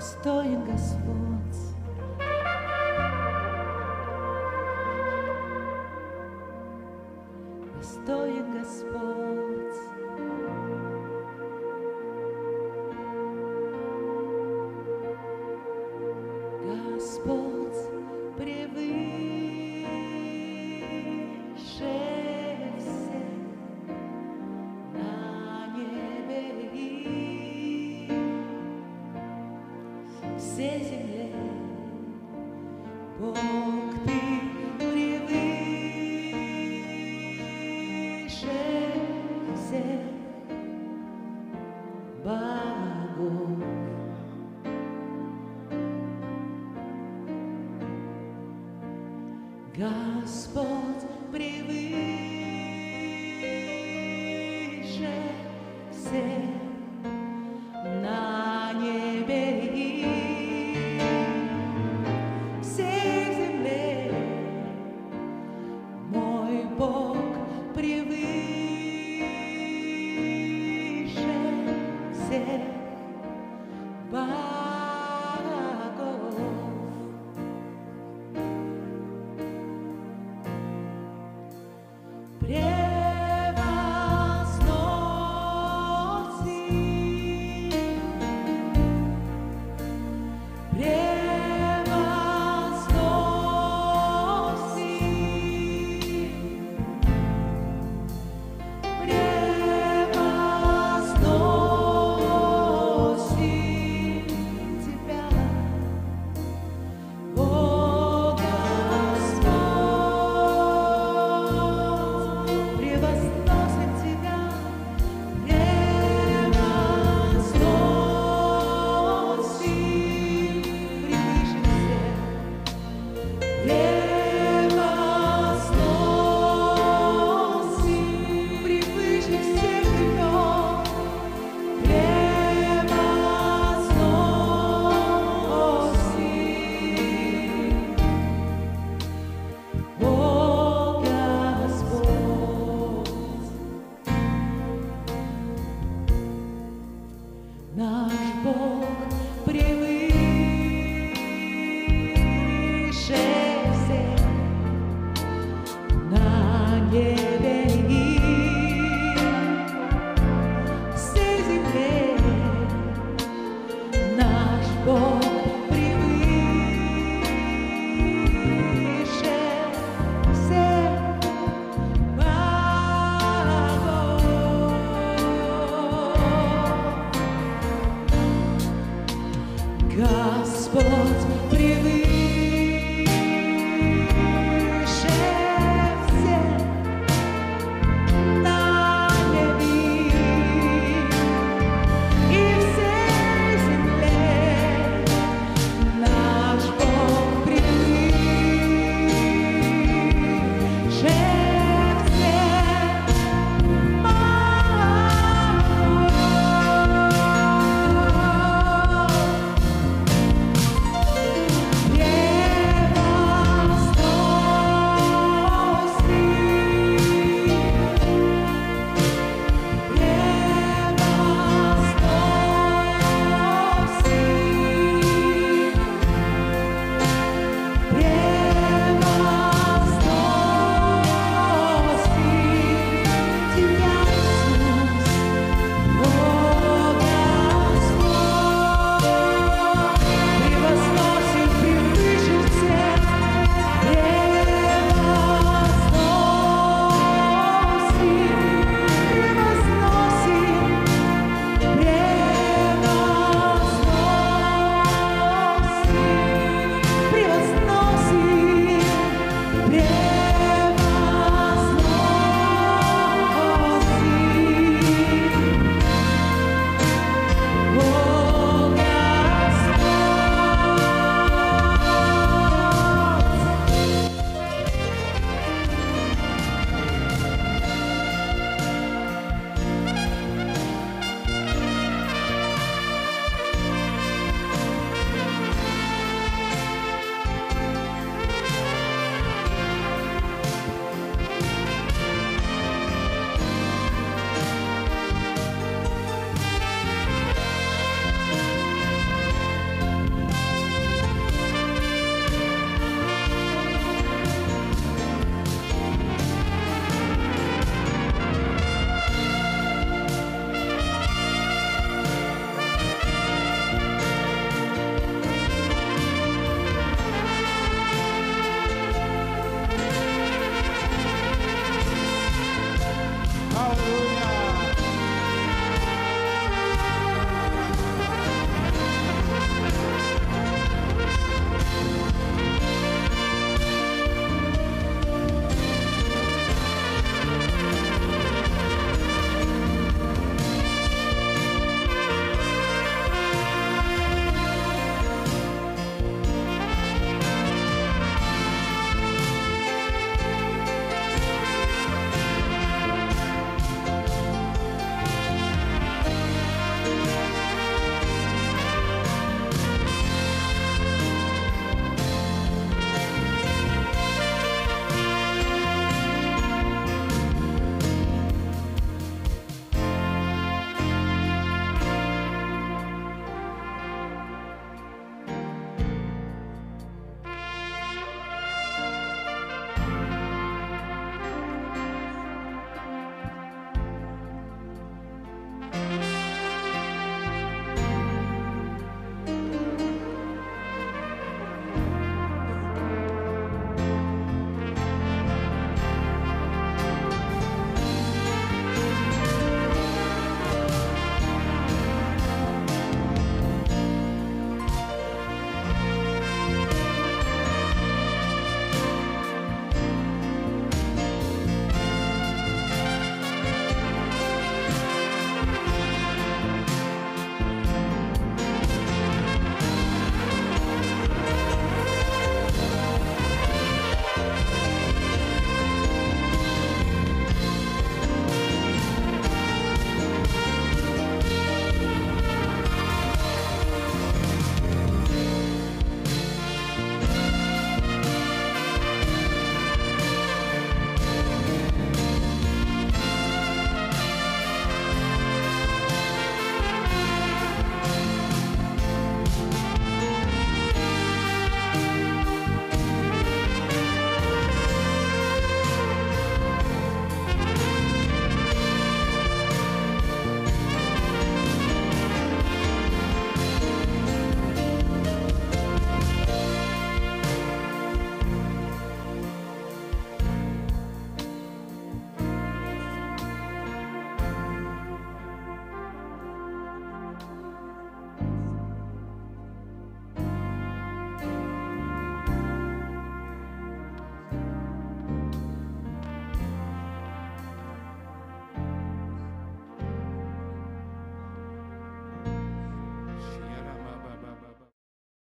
достоин Господь. goodbye.